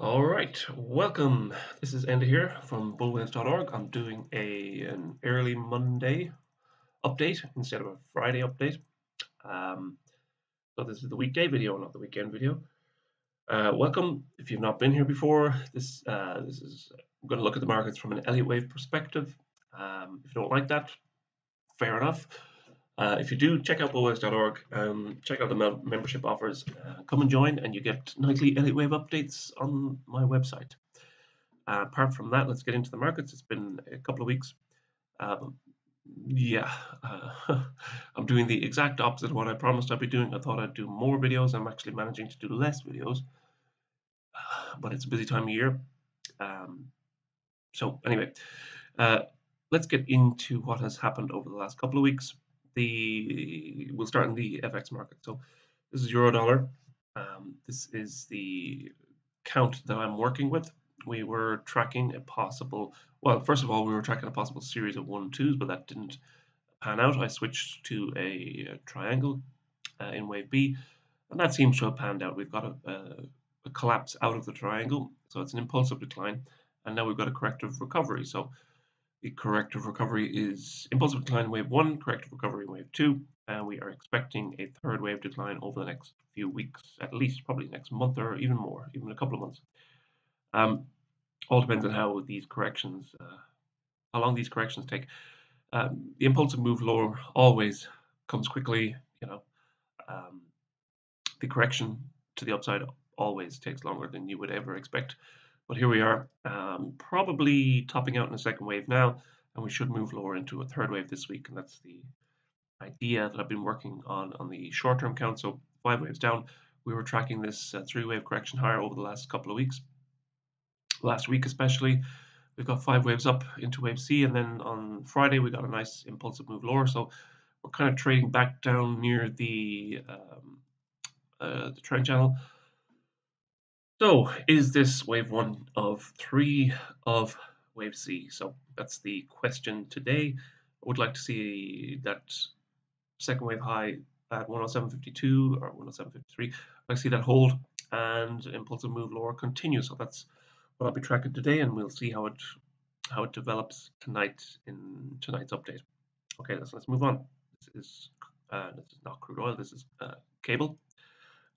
All right, welcome. This is Enda here from bullwaves.org. I'm doing a an early Monday update instead of a Friday update. Um, so this is the weekday video, not the weekend video. Uh, welcome. If you've not been here before, this uh, this is I'm going to look at the markets from an Elliott wave perspective. Um, if you don't like that, fair enough. Uh, if you do, check out bullwaves.org, um, check out the membership offers, uh, come and join, and you get nightly Elliott Wave updates on my website. Uh, apart from that, let's get into the markets. It's been a couple of weeks. Um, yeah, uh, I'm doing the exact opposite of what I promised I'd be doing. I thought I'd do more videos. I'm actually managing to do less videos, but it's a busy time of year. Um, so anyway, uh, let's get into what has happened over the last couple of weeks the we'll start in the FX market. So this is euro dollar. Um, this is the count that I'm working with. We were tracking a possible, well, first of all, we were tracking a possible series of one twos, but that didn't pan out. I switched to a, a triangle uh, in wave B, and that seems to have panned out. We've got a, a, a collapse out of the triangle, so it's an impulsive decline, and now we've got a corrective recovery. So the corrective recovery is impulsive decline wave one, corrective recovery wave two, and we are expecting a third wave decline over the next few weeks, at least probably next month or even more, even a couple of months. Um, all depends on how these corrections, uh, how long these corrections take. Um, the impulsive move lower always comes quickly, you know. Um, the correction to the upside always takes longer than you would ever expect. But here we are, um, probably topping out in a second wave now, and we should move lower into a third wave this week. And that's the idea that I've been working on on the short-term count. So five waves down. We were tracking this uh, three-wave correction higher over the last couple of weeks. Last week especially, we've got five waves up into wave C, and then on Friday we got a nice impulsive move lower. So we're kind of trading back down near the um, uh, the trend channel. So, is this wave one of three of wave C? So, that's the question today. I would like to see that second wave high at 107.52 or 107.53. I see that hold and impulsive move lower continue. So that's what I'll be tracking today, and we'll see how it how it develops tonight in tonight's update. Okay, let's let's move on. This is uh, this is not crude oil. This is uh, cable.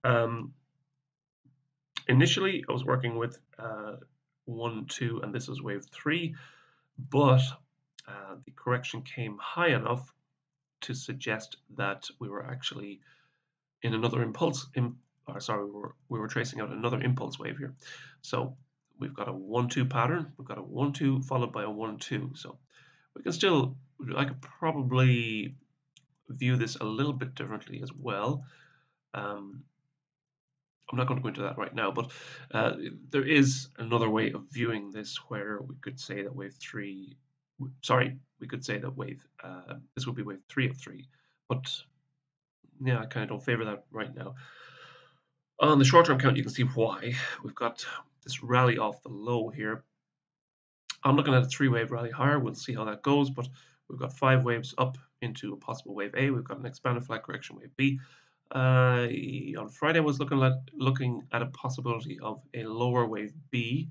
Um, initially I was working with uh, one, two, and this is wave three, but uh, the correction came high enough to suggest that we were actually in another impulse. Or sorry, we were, we were tracing out another impulse wave here. So we've got a one-two pattern. We've got a one-two followed by a one-two. So we can still, I could probably view this a little bit differently as well. Um, I'm not going to go into that right now, but uh, there is another way of viewing this where we could say that wave three, sorry, we could say that wave, uh, this would be wave three of three, but yeah, I kind of don't favor that right now. On the short-term count, you can see why. We've got this rally off the low here. I'm looking at a three-wave rally higher. We'll see how that goes, but we've got five waves up into a possible wave A. We've got an expanded flat correction wave B. Uh, on Friday, I was looking at looking at a possibility of a lower wave B,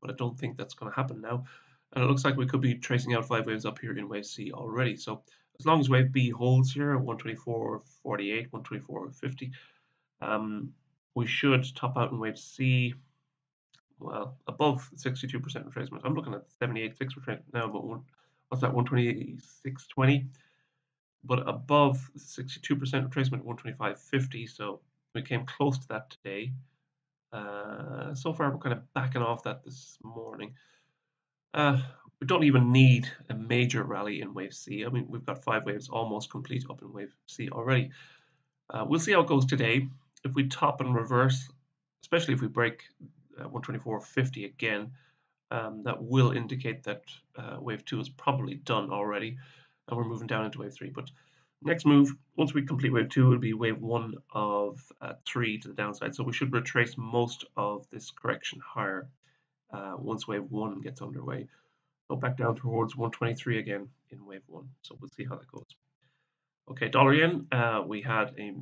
but I don't think that's going to happen now. And it looks like we could be tracing out five waves up here in wave C already. So as long as wave B holds here at 124.48, 124.50, um, we should top out in wave C, well, above 62% retracement. I'm looking at 78.6 retracement now, but what's that, 126.20? But above 62% retracement at 125.50. So we came close to that today. Uh, so far, we're kind of backing off that this morning. Uh, we don't even need a major rally in wave C. I mean, we've got five waves almost complete up in wave C already. Uh, we'll see how it goes today. If we top and reverse, especially if we break uh, 124.50 again, um, that will indicate that uh, wave 2 is probably done already and we're moving down into wave three. But next move, once we complete wave two, it'll be wave one of uh, three to the downside. So we should retrace most of this correction higher uh, once wave one gets underway. Go back down towards 123 again in wave one. So we'll see how that goes. Okay, dollar yen, uh, we had a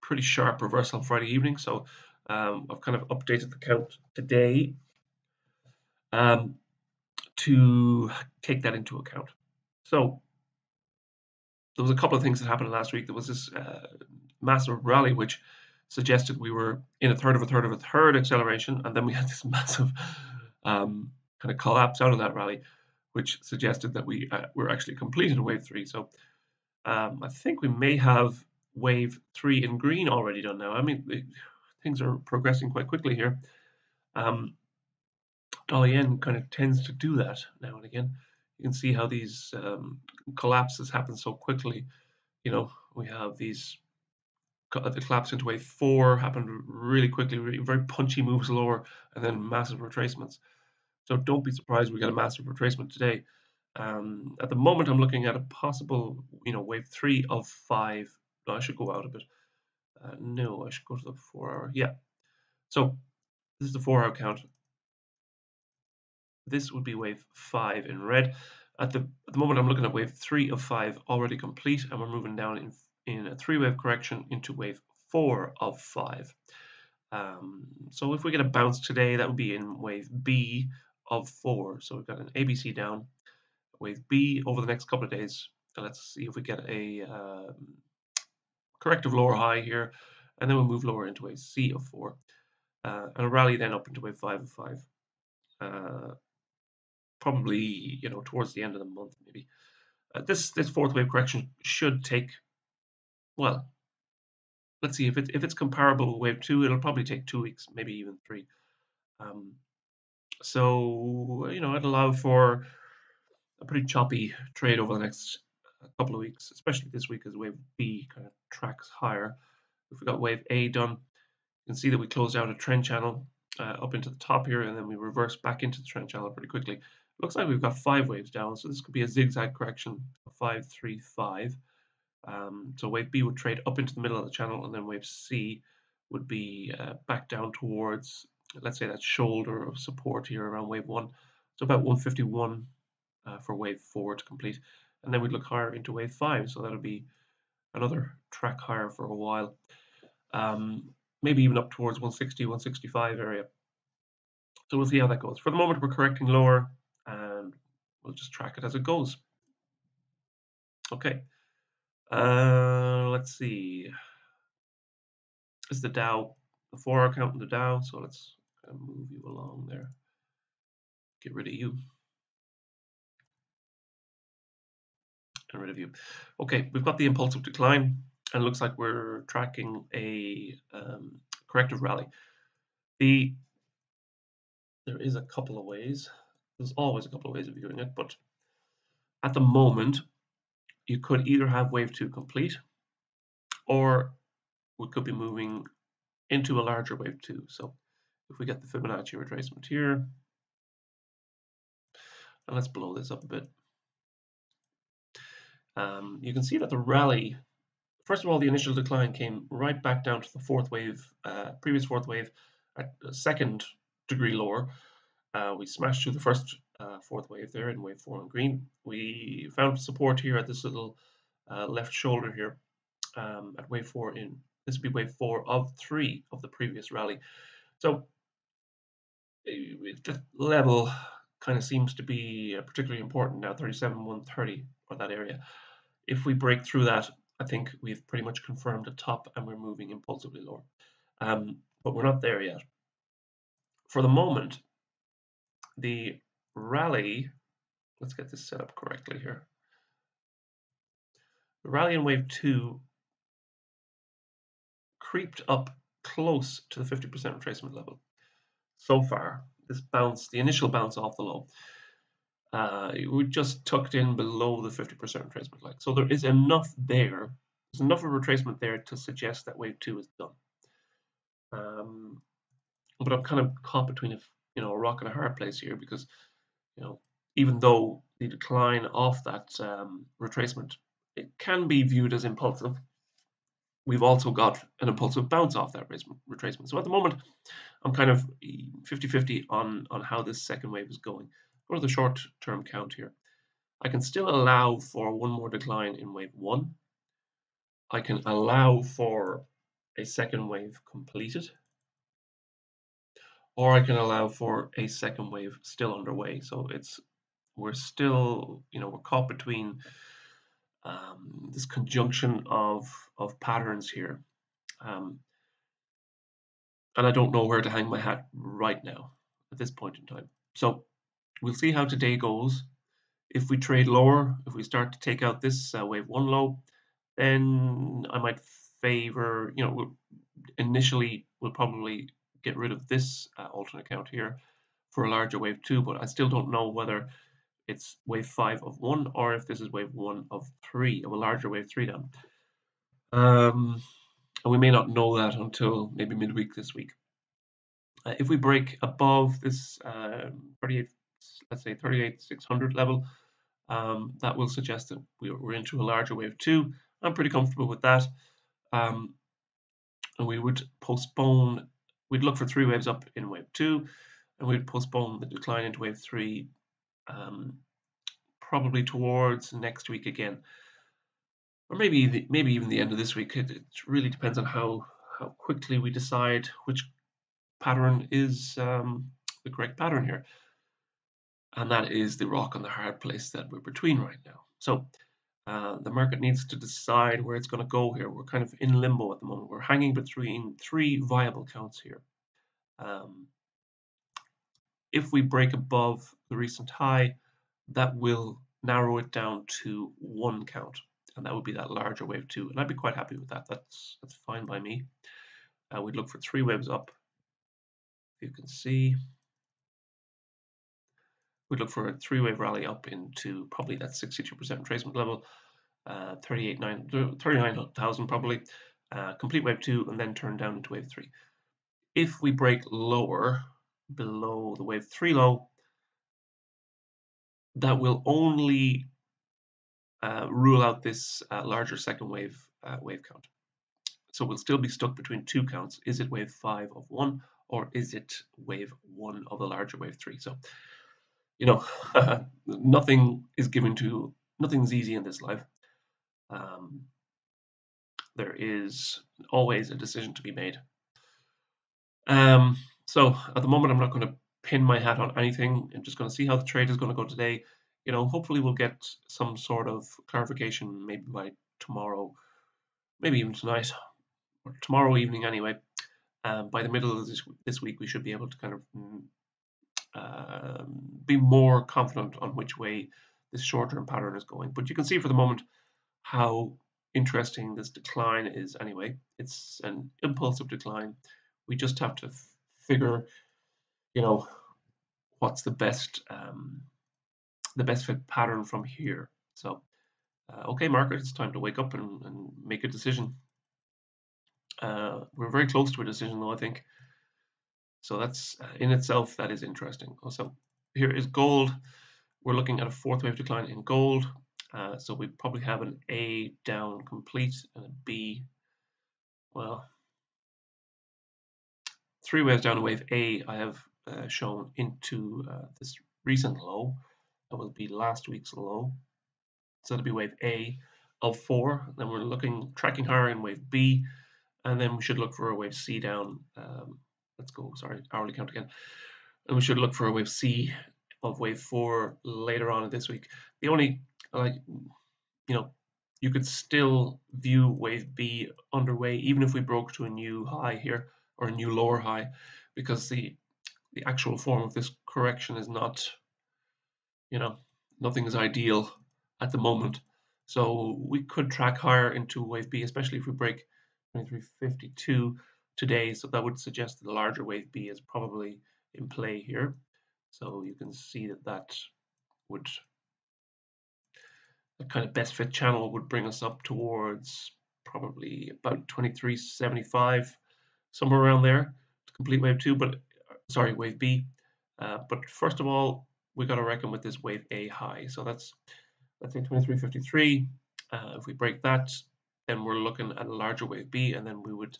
pretty sharp reversal on Friday evening. So Um, I've kind of updated the count today um, to take that into account. So there was a couple of things that happened last week. There was this uh, massive rally which suggested we were in a third of a third of a third acceleration, and then we had this massive um, kind of collapse out of that rally, which suggested that we uh, were actually completed wave three. So um, I think we may have wave three in green already done now. I mean, things are progressing quite quickly here. Um, dollar yen kind of tends to do that now and again. You can see how these um, collapses happen so quickly. You know, we have these the collapse into wave four happened really quickly, really, very punchy moves lower, and then massive retracements. So don't be surprised we get a massive retracement today. Um, at the moment, I'm looking at a possible, you know, wave three of five. No, I should go out a bit. Uh, no, I should go to the four hour. Yeah. So this is the four hour count. This would be wave five in red. At the, at the moment, I'm looking at wave three of five already complete, and we're moving down in, in a three wave correction into wave four of five. Um, so if we get a bounce today, that would be in wave B of four. So we've got an ABC down, wave B over the next couple of days. let's see if we get a um, corrective lower high here, and then we'll move lower into wave C of four, uh, and a rally then up into wave five of five. Uh, probably you know towards the end of the month maybe. Uh, this this fourth wave correction should take well. Let's see if it if it's comparable with wave two, it'll probably take two weeks, maybe even three. Um, so you know, it'll allow for a pretty choppy trade over the next uh, couple of weeks, especially this week as wave B kind of tracks higher. If we got wave A done, you can see that we closed out a trend channel uh, up into the top here, and then we reverse back into the trend channel pretty quickly. Looks like we've got five waves down, so this could be a zigzag correction five, three, five. Um, so wave B would trade up into the middle of the channel, and then wave C would be uh, back down towards, let's say, that shoulder of support here around wave one. So about 151 uh, for wave four to complete, and then we'd look higher into wave five. So that'll be another track higher for a while, um, maybe even up towards 160, 165 area. So we'll see how that goes. For the moment, we're correcting lower and we'll just track it as it goes. Okay, uh, let's see. Is the Dow, the four hour count in the Dow, so let's kind of move you along there. Get rid of you. Get rid of you. Okay, we've got the impulsive decline, and it looks like we're tracking a um, corrective rally. The there is a couple of ways there's always a couple of ways of viewing it, but at the moment, you could either have wave two complete, or we could be moving into a larger wave two. So if we get the Fibonacci retracement here, and let's blow this up a bit. Um, you can see that the rally, first of all, the initial decline came right back down to the fourth wave, uh, previous fourth wave at a second degree lower, uh, we smashed through the first uh, fourth wave there in wave four on green. We found support here at this little uh, left shoulder here um, at wave four in this would be wave four of three of the previous rally. So the level kind of seems to be uh, particularly important now, 37, 130 or that area. If we break through that, I think we've pretty much confirmed a top and we're moving impulsively lower. Um, but we're not there yet. For the moment, the rally, let's get this set up correctly here. The rally in wave two creeped up close to the 50% retracement level. So far, this bounce, the initial bounce off the low, uh, we just tucked in below the 50% retracement line. So there is enough there, there's enough of retracement there to suggest that wave two is done. Um, but I'm kind of caught between a you know a rock and a hard place here because you know even though the decline of that um, retracement it can be viewed as impulsive we've also got an impulsive bounce off that retracement. So at the moment i'm kind of 50-50 on on how this second wave is going go to the short term count here. I can still allow for one more decline in wave one. I can allow for a second wave completed or I can allow for a second wave still underway. So it's we're still, you know, we're caught between um, this conjunction of of patterns here, um, and I don't know where to hang my hat right now at this point in time. So we'll see how today goes. If we trade lower, if we start to take out this uh, wave one low, then I might favor, you know, initially we'll probably get rid of this uh, alternate account here for a larger wave two, but I still don't know whether it's wave five of one or if this is wave one of three, of a larger wave three down. Um, and we may not know that until maybe midweek this week. Uh, if we break above this uh, 38, let's say 38,600 level, um, that will suggest that we're into a larger wave two. I'm pretty comfortable with that. Um, and we would postpone, we'd look for three waves up in wave two, and we'd postpone the decline into wave three um, probably towards next week again. Or maybe the, maybe even the end of this week. It, it really depends on how how quickly we decide which pattern is um, the correct pattern here. And that is the rock and the hard place that we're between right now. So uh, the market needs to decide where it's going to go here. We're kind of in limbo at the moment. We're hanging between three viable counts here. Um, if we break above the recent high, that will narrow it down to one count, and that would be that larger wave two. And I'd be quite happy with that. That's that's fine by me. Uh, we'd look for three waves up. You can see we'd look for a three-wave rally up into probably that 62% retracement level, uh, 39,000 probably, uh, complete wave two, and then turn down into wave three. If we break lower, below the wave three low, that will only uh, rule out this uh, larger second wave uh, wave count. So we'll still be stuck between two counts. Is it wave five of one, or is it wave one of the larger wave three? So you know, nothing is given to, nothing's easy in this life. Um, there is always a decision to be made. Um, so at the moment, I'm not going to pin my hat on anything. I'm just going to see how the trade is going to go today. You know, hopefully we'll get some sort of clarification maybe by tomorrow, maybe even tonight or tomorrow evening anyway. Um, by the middle of this, this week, we should be able to kind of um, be more confident on which way this short-term pattern is going. But you can see for the moment how interesting this decline is anyway. It's an impulsive decline. We just have to figure, you know, what's the best um, the best fit pattern from here. So, uh, okay, market, it's time to wake up and, and make a decision. Uh, we're very close to a decision, though. I think so that's uh, in itself, that is interesting. Also, here is gold. We're looking at a fourth wave decline in gold. Uh, so we probably have an A down complete and a B, well, three waves down a wave A I have uh, shown into uh, this recent low. That will be last week's low. So that'll be wave A of four. Then we're looking, tracking higher in wave B, and then we should look for a wave C down um, let's go, sorry, hourly count again. And we should look for a wave C of wave four later on this week. The only, like, you know, you could still view wave B underway, even if we broke to a new high here or a new lower high, because the the actual form of this correction is not, you know, nothing is ideal at the moment. So we could track higher into wave B, especially if we break 2352 today. So that would suggest that the larger wave B is probably in play here. So you can see that that would, that kind of best fit channel would bring us up towards probably about 2375, somewhere around there to complete wave two, but sorry, wave B. Uh, but first of all, we got to reckon with this wave A high. So that's, let's say 2353. Uh, if we break that, then we're looking at a larger wave B, and then we would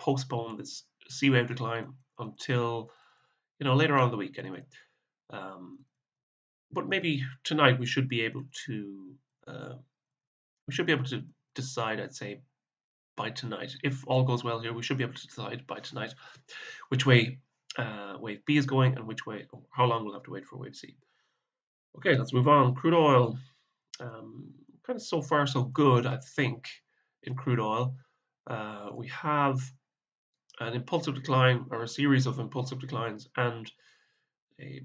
postpone this C wave decline until you know later on in the week anyway. Um, but maybe tonight we should be able to uh, we should be able to decide. I'd say by tonight, if all goes well here, we should be able to decide by tonight which way uh, wave B is going and which way, how long we'll have to wait for wave C. Okay, let's move on. Crude oil, um, kind of so far so good, I think, in crude oil. Uh, we have an impulsive decline or a series of impulsive declines and a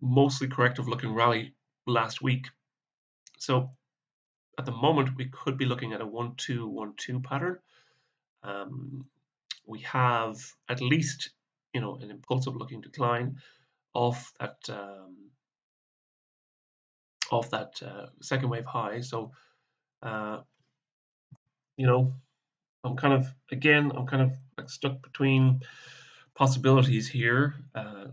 mostly corrective looking rally last week. So at the moment, we could be looking at a 1 2 1 2 pattern. Um, we have at least you know an impulsive looking decline off that um, off that uh, second wave high. So uh, you know I'm kind of again I'm kind of like stuck between possibilities here. Uh,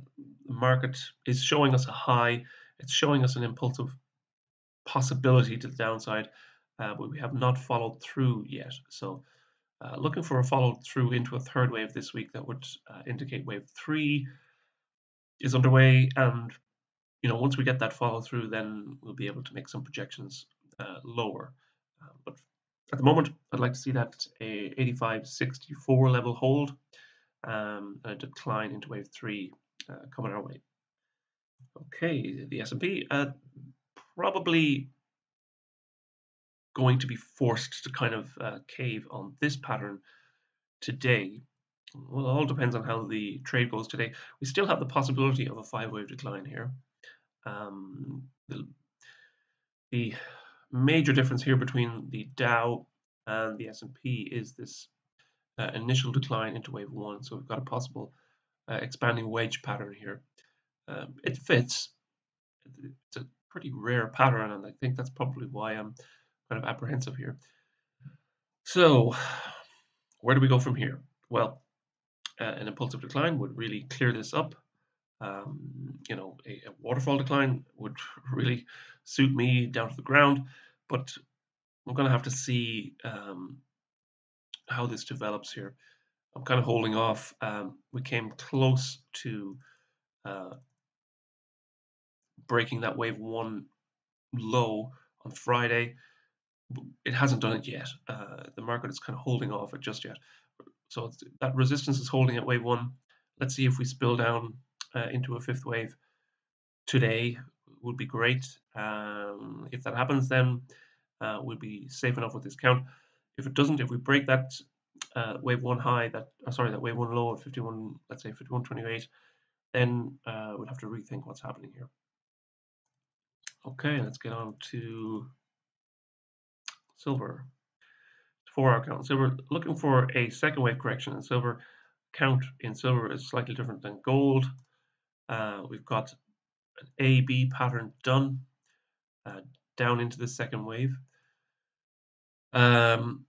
the market is showing us a high. It's showing us an impulsive possibility to the downside, uh, but we have not followed through yet. So uh, looking for a follow through into a third wave this week that would uh, indicate wave three is underway. And, you know, once we get that follow through, then we'll be able to make some projections uh, lower. Uh, but at the moment, I'd like to see that a 85.64 level hold um, and a decline into wave three uh, coming our way. Okay, the S&P uh, probably going to be forced to kind of uh, cave on this pattern today. Well, it all depends on how the trade goes today. We still have the possibility of a five-wave decline here. Um, the, the major difference here between the Dow and the S&P is this uh, initial decline into wave one. So we've got a possible uh, expanding wedge pattern here. Um, it fits. It's a pretty rare pattern, and I think that's probably why I'm kind of apprehensive here. So, where do we go from here? Well, uh, an impulsive decline would really clear this up. Um, you know, a, a, waterfall decline would really suit me down to the ground, but I'm going to have to see um, how this develops here. I'm kind of holding off. Um, we came close to uh, breaking that wave one low on Friday it hasn't done it yet. Uh, the market is kind of holding off it just yet. So that resistance is holding at wave one. Let's see if we spill down uh, into a fifth wave today. Would be great. Um, if that happens, then uh, we'll be safe enough with this count. If it doesn't, if we break that uh, wave one high, that uh, sorry, that wave one low at 51, let's say 51.28, then uh, we'll have to rethink what's happening here. Okay, let's get on to silver. Four hour count. Silver looking for a second wave correction in silver. Count in silver is slightly different than gold. Uh, we've got an A B pattern done uh, down into the second wave. Um,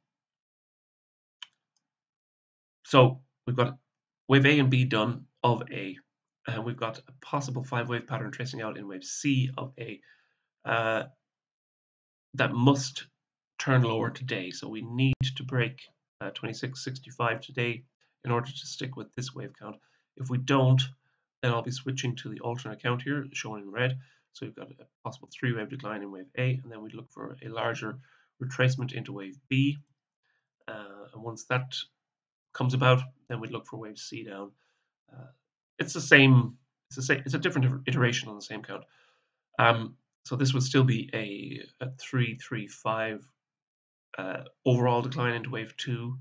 so we've got wave A and B done of A, and we've got a possible five wave pattern tracing out in wave C of A. Uh, that must turn lower today. So we need to break uh, 2665 today in order to stick with this wave count. If we don't, then I'll be switching to the alternate count here, shown in red. So we've got a possible three wave decline in wave A, and then we look for a larger retracement into wave B. Uh, and once that comes about, then we'd look for wave C down. Uh, it's the same, it's the same, it's a different iteration on the same count. Um, so this would still be a, a 335 uh, overall decline into wave two,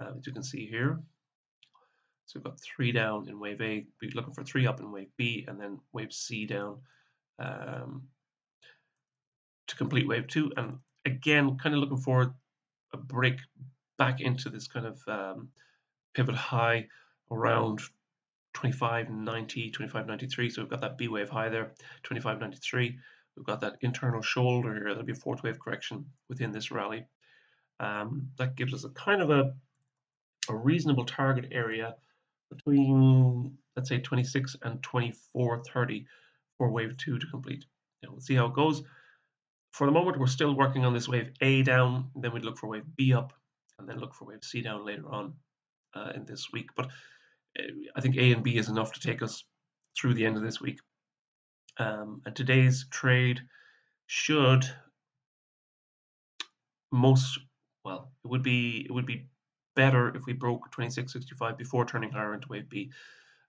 uh, as you can see here. So we've got three down in wave A, we're looking for three up in wave B, and then wave C down um, to complete wave two. And again, kind of looking for a break back into this kind of um, pivot high around 2590, 2593. So we've got that B wave high there, 2593. We've got that internal shoulder here. There'll be a fourth wave correction within this rally. Um, that gives us a kind of a, a reasonable target area between, let's say, 26 and 2430 for wave two to complete. We'll see how it goes. For the moment, we're still working on this wave A down, then we'd look for wave B up, and then look for wave C down later on uh, in this week. But uh, I think A and B is enough to take us through the end of this week. Um, and today's trade should most well. It would be it would be better if we broke 2665 before turning higher into wave B.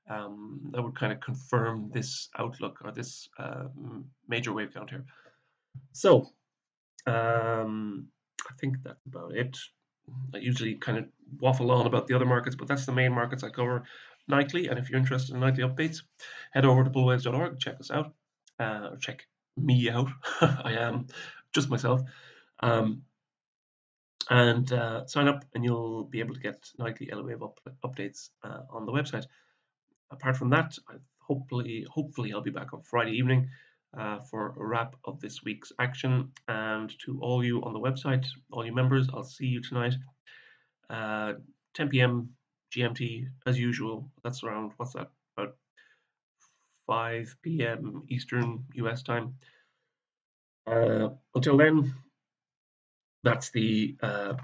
um, that would kind of confirm this outlook or this uh, major wave count here. So um, I think that's about it. I usually kind of waffle on about the other markets, but that's the main markets I cover nightly. And if you're interested in nightly updates, head over to bullwaves.org, check us out, uh, check me out. I am just myself. Um, and uh, sign up, and you'll be able to get nightly Elliott wave up, updates uh, on the website. Apart from that, I hopefully, hopefully, I'll be back on Friday evening uh, for a wrap of this week's action. And to all you on the website, all you members, I'll see you tonight, uh, 10 p.m. GMT as usual. That's around what's that about 5 p.m. Eastern US time. Uh, until then, that's the uh,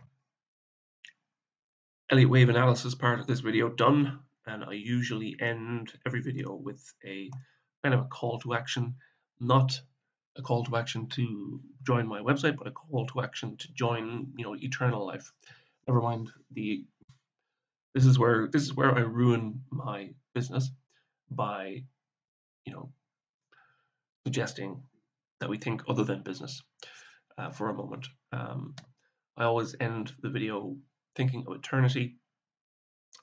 Elliott wave analysis part of this video done. And I usually end every video with a kind of a call to action, not a call to action to join my website, but a call to action to join, you know, eternal life. Never mind the. This is where this is where I ruin my business by, you know, suggesting that we think other than business uh, for a moment. Um, I always end the video thinking of eternity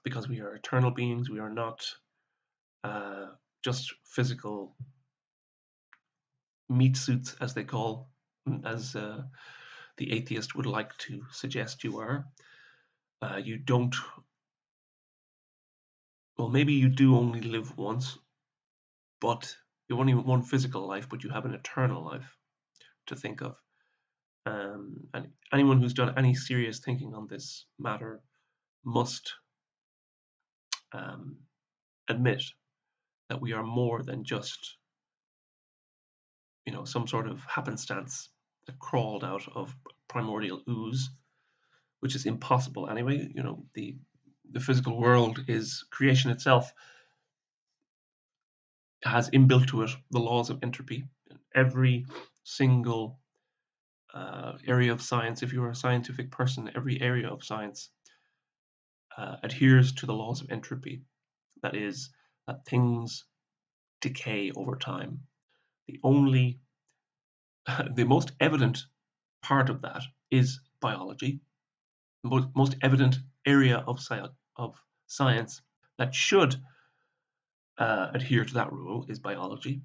because we are eternal beings. We are not uh, just physical meat suits, as they call, as uh, the atheist would like to suggest you are. Uh, you don't. Well, maybe you do only live once, but you have only one physical life, but you have an eternal life to think of. Um, and anyone who's done any serious thinking on this matter must um, admit that we are more than just, you know, some sort of happenstance that crawled out of primordial ooze, which is impossible anyway. You know, the the physical world is creation itself has inbuilt to it the laws of entropy. Every single uh, area of science, if you're a scientific person, every area of science uh, adheres to the laws of entropy. That is, that things decay over time. The only, the most evident part of that is biology. The most, most evident area of, sci- of science that should uh, adhere to that rule is biology,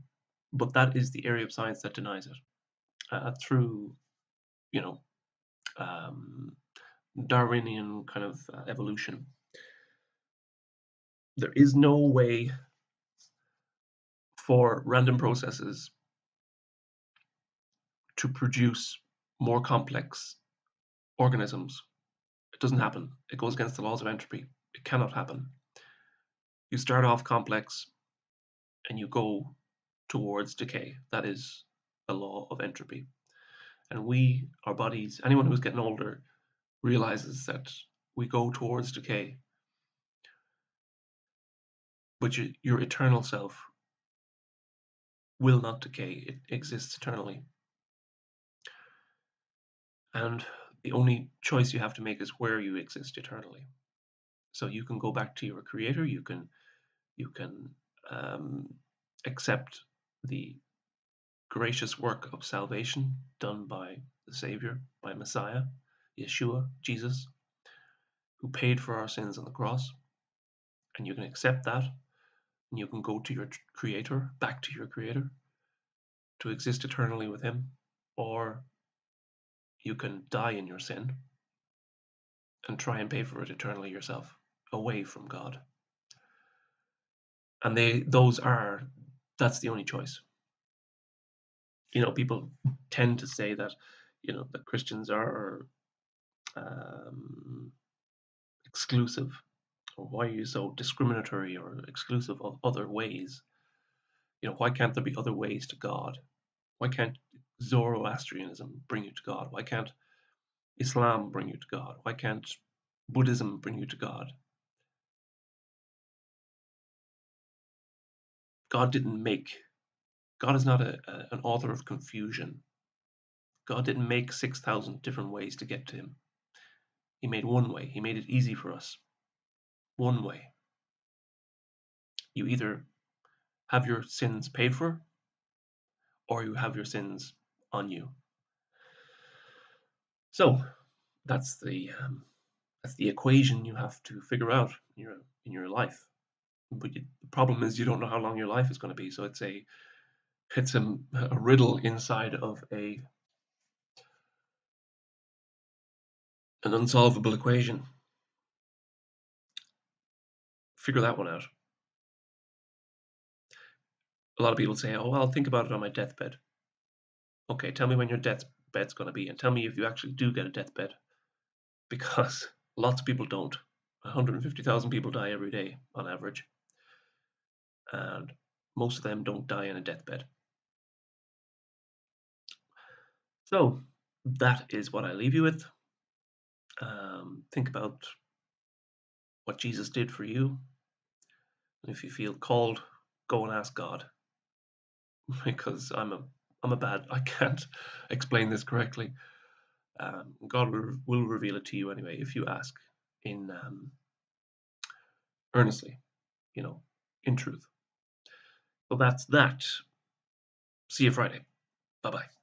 but that is the area of science that denies it uh, through, you know, um, Darwinian kind of uh, evolution. There is no way for random processes to produce more complex organisms. It doesn't happen. It goes against the laws of entropy. It cannot happen you start off complex and you go towards decay. That is a law of entropy. And we, our bodies, anyone who's getting older realizes that we go towards decay. But your, your eternal self will not decay, it exists eternally. And the only choice you have to make is where you exist eternally. So you can go back to your creator, you can you can um, accept the gracious work of salvation done by the Savior, by Messiah, Yeshua, Jesus, who paid for our sins on the cross. And you can accept that, and you can go to your Creator, back to your Creator, to exist eternally with Him, or you can die in your sin and try and pay for it eternally yourself, away from God and they those are that's the only choice you know people tend to say that you know that christians are um, exclusive. Or why are you so discriminatory or exclusive of other ways? You know why can't there be other ways to god? Why can't zoroastrianism bring you to god? Why can't islam bring you to god? Why can't buddhism bring you to god? God didn't make, God is not a, a, an author of confusion. God didn't make 6,000 different ways to get to Him. He made one way, He made it easy for us. One way. You either have your sins paid for, or you have your sins on you. So that's the um, that's the equation you have to figure out in your in your life. But you, the problem is you don't know how long your life is going to be. So it's a it's a, a riddle inside of a an unsolvable equation. Figure that one out. A lot of people say, "Oh, I'll think about it on my deathbed." Okay, tell me when your deathbed's going to be, and tell me if you actually do get a deathbed, because lots of people don't. 150,000 people die every day on average, and most of them don't die in a deathbed. So that is what I leave you with. Um, think about what Jesus did for you. And if you feel called, go and ask God. because I'm a I'm a bad I can't explain this correctly. Um, God will, will reveal it to you anyway if you ask in um, earnestly, you know, in truth. So that's that. See you Friday. Bye bye.